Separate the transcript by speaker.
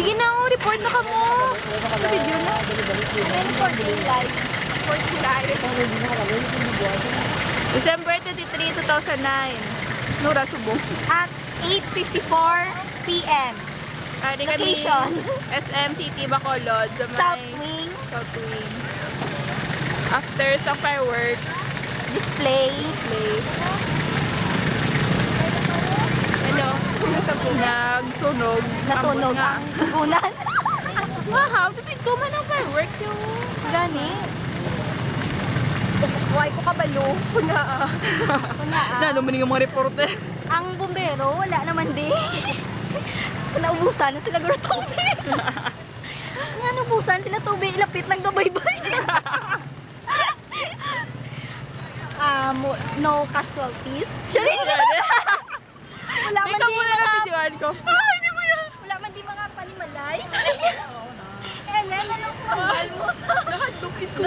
Speaker 1: Sige na, oh, report na ka mo. Video na.
Speaker 2: Ano for life?
Speaker 1: For July. December 23, 2009. Nura, Subo.
Speaker 2: At 8.54 p.m.
Speaker 1: Ari kami
Speaker 2: Location.
Speaker 1: SM City, Bacolod. Sa may
Speaker 2: South Wing
Speaker 1: South Wing. After sa fireworks,
Speaker 2: display.
Speaker 1: play. Ano? Nagsunog.
Speaker 2: Nasunog ang gugunan.
Speaker 1: Wow, bibig ko man ang fireworks yung...
Speaker 2: Gani.
Speaker 1: Why ko kabalo? Kuna.
Speaker 2: Kuna ah.
Speaker 1: Na, lumaning ang mga reporter.
Speaker 2: Ang bumbero, wala naman din. Naubusan na sila guro tubig. Nga naubusan sila tubig, ilapit ng gabaybay. um, no casualties pangalan ko.
Speaker 1: Ah, hindi mo yan.
Speaker 2: Wala man
Speaker 1: di
Speaker 2: mga
Speaker 1: panimalay. Ellen, anong ah.
Speaker 2: pangalan mo? Lahat dukit ko.